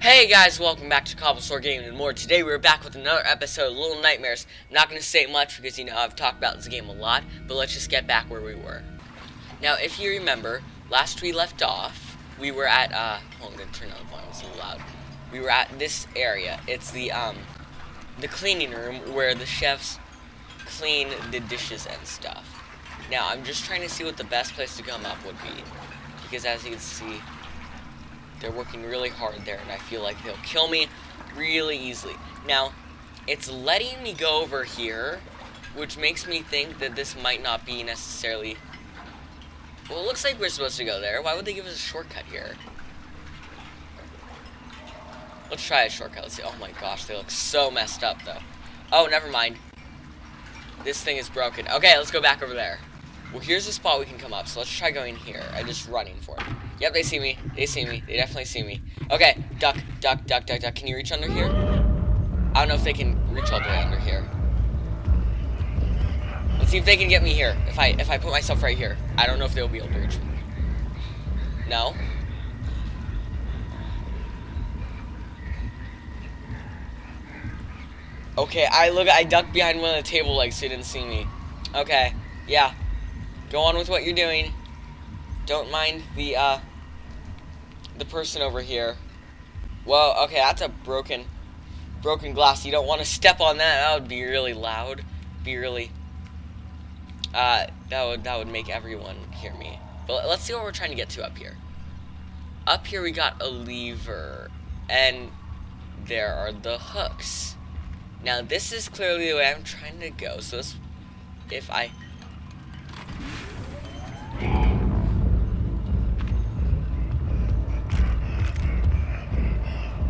Hey guys, welcome back to Cobble Saur Gaming and more. Today we're back with another episode of Little Nightmares. I'm not going to say much because, you know, I've talked about this game a lot, but let's just get back where we were. Now, if you remember, last we left off, we were at, uh, I'm going to turn down the volume, it's little loud. We were at this area. It's the, um, the cleaning room where the chefs clean the dishes and stuff. Now, I'm just trying to see what the best place to come up would be. Because as you can see, they're working really hard there, and I feel like they'll kill me really easily. Now, it's letting me go over here, which makes me think that this might not be necessarily... Well, it looks like we're supposed to go there. Why would they give us a shortcut here? Let's try a shortcut. Let's see. Oh my gosh, they look so messed up, though. Oh, never mind. This thing is broken. Okay, let's go back over there. Well, here's a spot we can come up, so let's try going here. I'm just running for it. Yep, they see me. They see me. They definitely see me. Okay, duck, duck, duck, duck, duck. Can you reach under here? I don't know if they can reach all the way under here. Let's see if they can get me here. If I if I put myself right here. I don't know if they'll be able to reach me. No? Okay, I look I ducked behind one of the table legs so you didn't see me. Okay, yeah. Go on with what you're doing. Don't mind the, uh, the person over here. Well, okay, that's a broken, broken glass. You don't want to step on that. That would be really loud. Be really, uh, that would, that would make everyone hear me. But let's see what we're trying to get to up here. Up here we got a lever, and there are the hooks. Now this is clearly the way I'm trying to go, so this, if I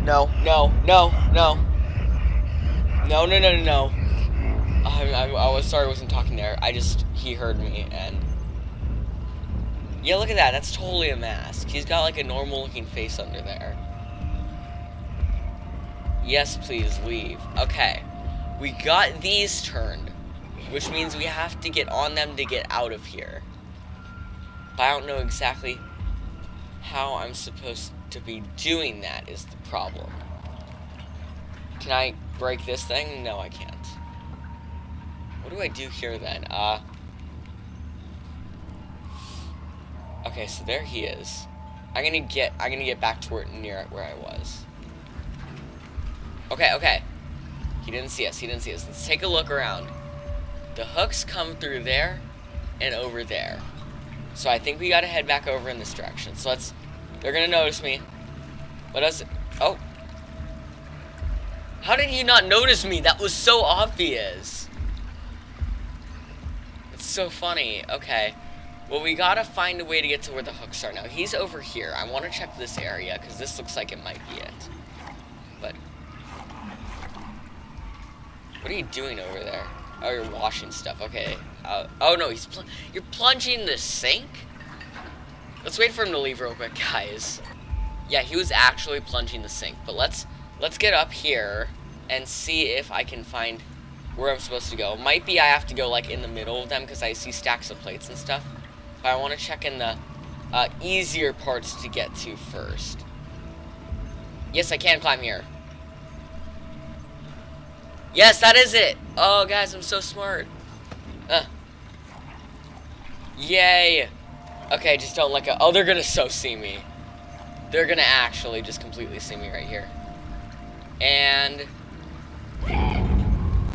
No, no, no, no. No, no, no, no, no. I, I, I was sorry I wasn't talking there. I just, he heard me, and... Yeah, look at that. That's totally a mask. He's got, like, a normal-looking face under there. Yes, please, leave. Okay. We got these turned, which means we have to get on them to get out of here. But I don't know exactly how I'm supposed to be doing that is the problem. Can I break this thing? No, I can't. What do I do here then? Uh. Okay, so there he is. I'm gonna get. I'm gonna get back to where near where I was. Okay, okay. He didn't see us. He didn't see us. Let's take a look around. The hooks come through there and over there. So I think we gotta head back over in this direction. So let's they're gonna notice me. What else? Oh. How did you not notice me? That was so obvious. It's so funny. Okay. Well, we gotta find a way to get to where the hooks are now. He's over here. I want to check this area, because this looks like it might be it. But... What are you doing over there? Oh, you're washing stuff. Okay. Uh, oh, no, he's... Pl you're plunging the sink? Let's wait for him to leave real quick, guys. Yeah, he was actually plunging the sink. But let's let's get up here and see if I can find where I'm supposed to go. Might be I have to go like in the middle of them because I see stacks of plates and stuff. But I want to check in the uh, easier parts to get to first. Yes, I can climb here. Yes, that is it. Oh, guys, I'm so smart. Uh. Yay. Okay, just don't let go. Oh, they're gonna so see me. They're gonna actually just completely see me right here. And...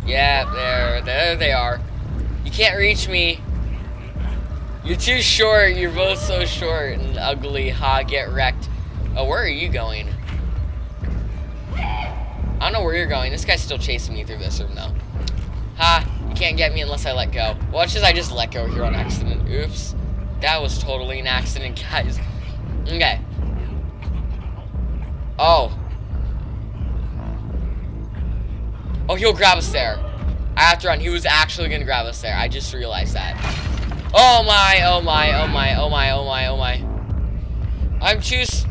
Yeah, there, there they are. You can't reach me. You're too short. You're both so short and ugly. Ha, get wrecked. Oh, where are you going? I don't know where you're going. This guy's still chasing me through this room, though. Ha, you can't get me unless I let go. Watch as I just let go here on accident. Oops. That was totally an accident, guys. Okay. Oh. Oh, he'll grab us there. I have to run. He was actually going to grab us there. I just realized that. Oh my, oh my, oh my, oh my, oh my, oh my. I'm choose.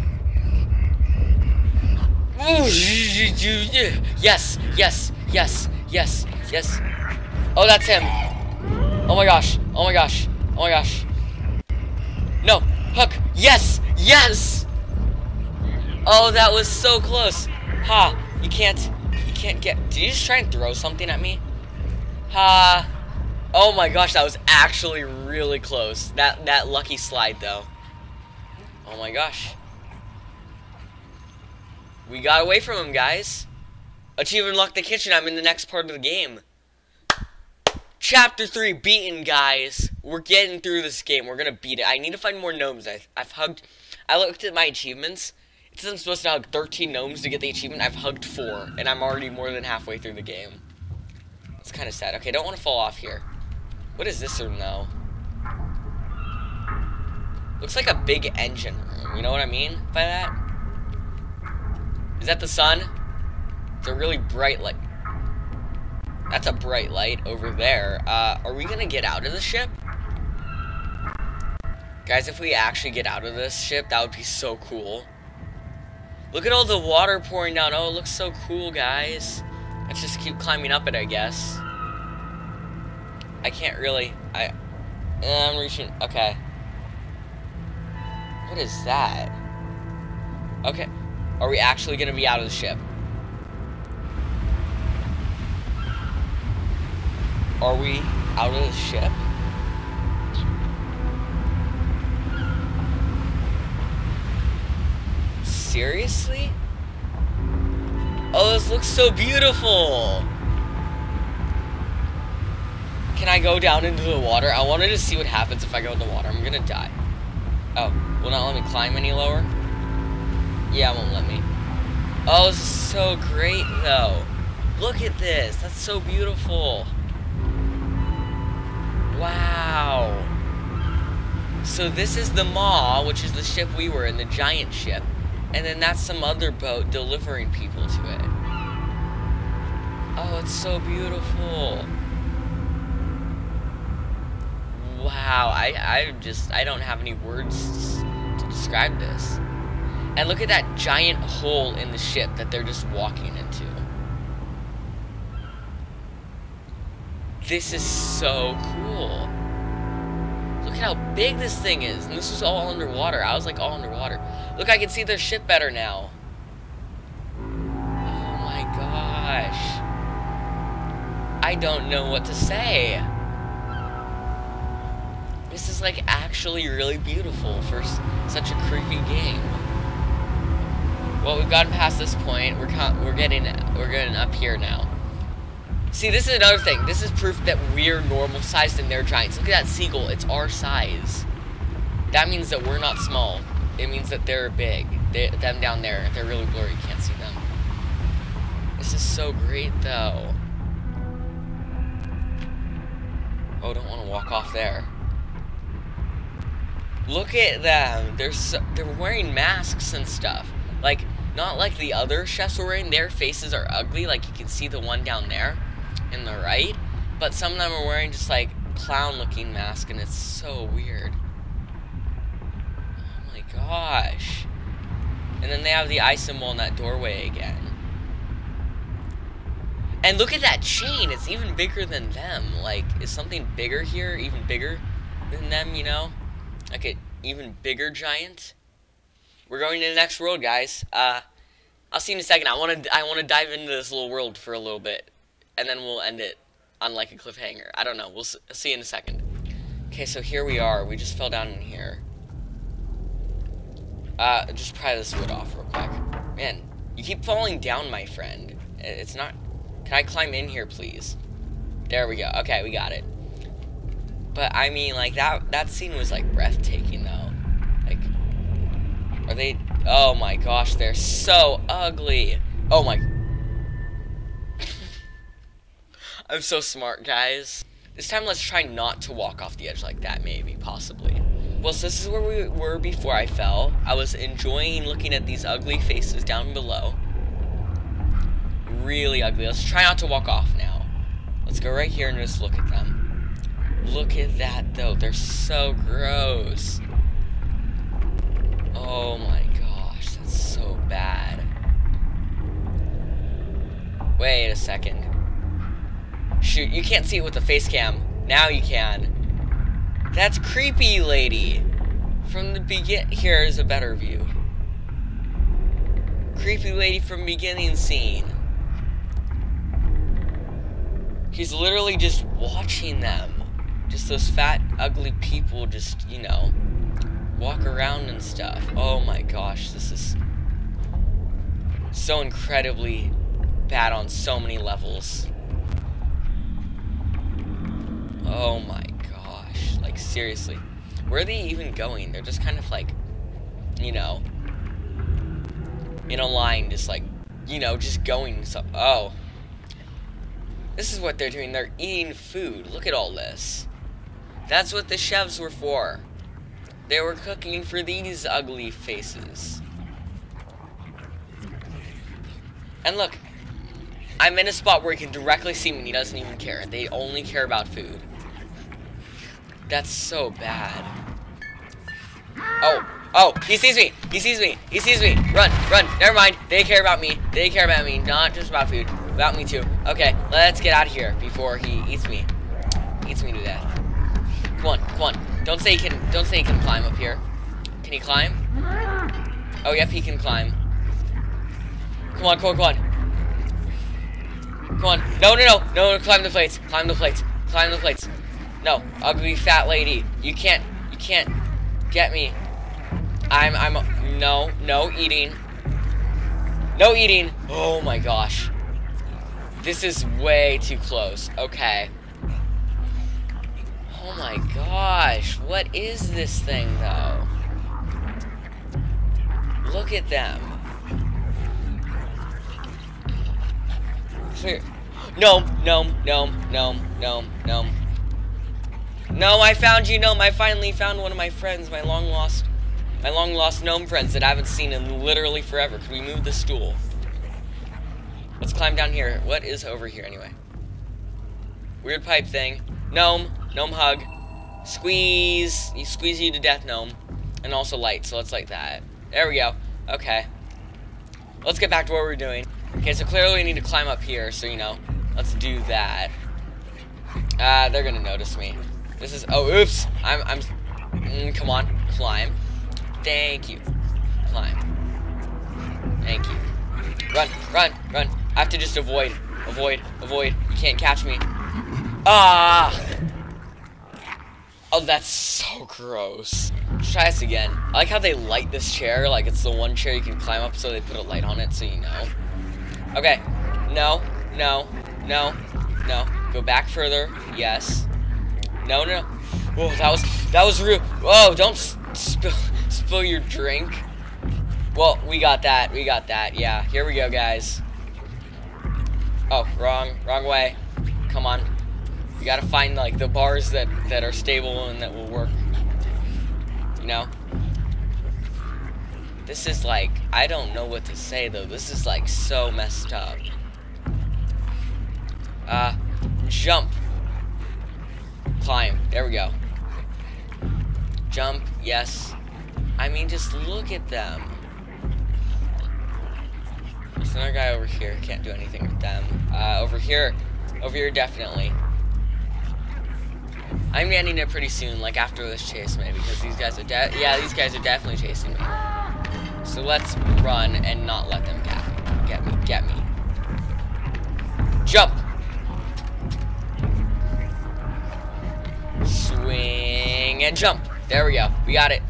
Yes, yes, yes, yes, yes. Oh, that's him. Oh my gosh. Oh my gosh. Oh my gosh. No. Hook. Yes. Yes. Oh, that was so close. Ha, you can't, you can't get, did you just try and throw something at me? Ha. Oh my gosh, that was actually really close. That, that lucky slide though. Oh my gosh. We got away from him, guys. Achievement Lock the Kitchen, I'm in the next part of the game. Chapter 3, beaten, guys. We're getting through this game. We're gonna beat it. I need to find more gnomes. I, I've hugged... I looked at my achievements. Says I'm supposed to hug 13 gnomes to get the achievement. I've hugged 4, and I'm already more than halfway through the game. It's kind of sad. Okay, don't want to fall off here. What is this room, though? Looks like a big engine room. You know what I mean by that? Is that the sun? It's a really bright light. That's a bright light over there. Uh, are we gonna get out of the ship? Guys, if we actually get out of this ship, that would be so cool. Look at all the water pouring down. Oh, it looks so cool, guys. Let's just keep climbing up it, I guess. I can't really... I... I'm reaching... Okay. What is that? Okay. Are we actually going to be out of the ship? Are we out of the ship? Seriously? Oh, this looks so beautiful! Can I go down into the water? I wanted to see what happens if I go in the water. I'm gonna die. Oh, will not let me climb any lower? Yeah, it won't let me. Oh, this is so great, though. Look at this. That's so beautiful. Wow. So this is the Maw, which is the ship we were in, the giant ship. And then that's some other boat delivering people to it. Oh, it's so beautiful. Wow, I, I just, I don't have any words to describe this. And look at that giant hole in the ship that they're just walking into. This is so cool. At how big this thing is. And this was all underwater. I was like all underwater. Look, I can see their ship better now. Oh my gosh. I don't know what to say. This is like actually really beautiful for such a creepy game. Well, we've gotten past this point. We're we're getting we're getting up here now. See, this is another thing. This is proof that we're normal sized and they're giants. Look at that seagull. It's our size. That means that we're not small. It means that they're big. They, them down there, they're really blurry. You can't see them. This is so great, though. Oh, don't want to walk off there. Look at them. They're so, they're wearing masks and stuff. Like, not like the other chefs were wearing. Their faces are ugly. Like, you can see the one down there in the right, but some of them are wearing just like clown-looking masks, and it's so weird. Oh my gosh! And then they have the eye symbol in that doorway again. And look at that chain, it's even bigger than them. Like, is something bigger here, even bigger than them, you know? Like an even bigger giant? We're going to the next world, guys. Uh, I'll see you in a second. I want to I want to dive into this little world for a little bit and then we'll end it on like a cliffhanger. I don't know. We'll see in a second. Okay, so here we are. We just fell down in here. Uh, just pry this wood off real quick. Man, you keep falling down, my friend. It's not... Can I climb in here, please? There we go. Okay, we got it. But, I mean, like, that, that scene was, like, breathtaking, though. Like, are they... Oh, my gosh, they're so ugly. Oh, my... I'm so smart, guys. This time, let's try not to walk off the edge like that, maybe, possibly. Well, so this is where we were before I fell. I was enjoying looking at these ugly faces down below. Really ugly. Let's try not to walk off now. Let's go right here and just look at them. Look at that, though. They're so gross. Oh my gosh, that's so bad. Wait a second. Shoot, you can't see it with the face cam. Now you can. That's creepy, lady. From the begin, here is a better view. creepy lady from beginning scene. He's literally just watching them. Just those fat, ugly people just, you know, walk around and stuff. Oh my gosh, this is so incredibly bad on so many levels. Oh my gosh. Like, seriously. Where are they even going? They're just kind of like, you know, in a line, just like, you know, just going. So, oh. This is what they're doing. They're eating food. Look at all this. That's what the chefs were for. They were cooking for these ugly faces. And look, I'm in a spot where he can directly see me and he doesn't even care. They only care about food. That's so bad. Oh, oh, he sees me. He sees me. He sees me. Run, run. Never mind. They care about me. They care about me. Not just about food. About me too. Okay, let's get out of here before he eats me. Eats me to death. Come on, come on. Don't say he can. Don't say he can climb up here. Can he climb? Oh, yep, he can climb. Come on, come on, come on. Come on. No, no, no, no, no, climb the plates. Climb the plates. Climb the plates. No, ugly fat lady. You can't, you can't get me. I'm, I'm, no, no eating. No eating. Oh my gosh. This is way too close. Okay. Oh my gosh, what is this thing though? Look at them. No, no, no, no, no, no. No, I found you, Gnome. I finally found one of my friends, my long lost, my long lost gnome friends that I haven't seen in literally forever. Could we move the stool? Let's climb down here. What is over here anyway? Weird pipe thing. Gnome. Gnome hug. Squeeze. You squeeze you to death, gnome. And also light, so let's light that. There we go. Okay. Let's get back to what we're doing. Okay, so clearly we need to climb up here, so, you know, let's do that. Ah, uh, they're gonna notice me. This is, oh, oops. I'm, I'm, mm, come on, climb. Thank you. Climb. Thank you. Run, run, run. I have to just avoid, avoid, avoid. You can't catch me. Ah! Oh, that's so gross. Let's try this again. I like how they light this chair, like it's the one chair you can climb up, so they put a light on it so you know. Okay. No, no, no, no. Go back further. Yes. No, no. Oh, that was, that was real. Whoa, don't spill, spill your drink. Well, we got that. We got that. Yeah, here we go, guys. Oh, wrong, wrong way. Come on. You gotta find like the bars that that are stable and that will work. You know. This is like I don't know what to say though. This is like so messed up. Uh, jump. Climb. There we go. Jump. Yes. I mean, just look at them. There's another guy over here. Can't do anything with them. Uh, over here. Over here, definitely. I'm getting it pretty soon, like after this chase maybe, because these guys are yeah, these guys are definitely chasing me. So let's run and not let them get. Get me, get me. Jump! And jump. There we go. We got it.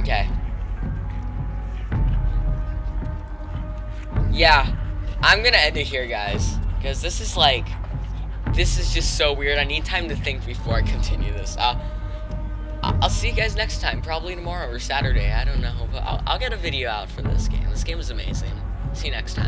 Okay. Yeah, I'm gonna end it here, guys. Because this is like this is just so weird. I need time to think before I continue this. Uh, I'll see you guys next time, probably tomorrow or Saturday. I don't know, but I'll, I'll get a video out for this game. This game is amazing. See you next time.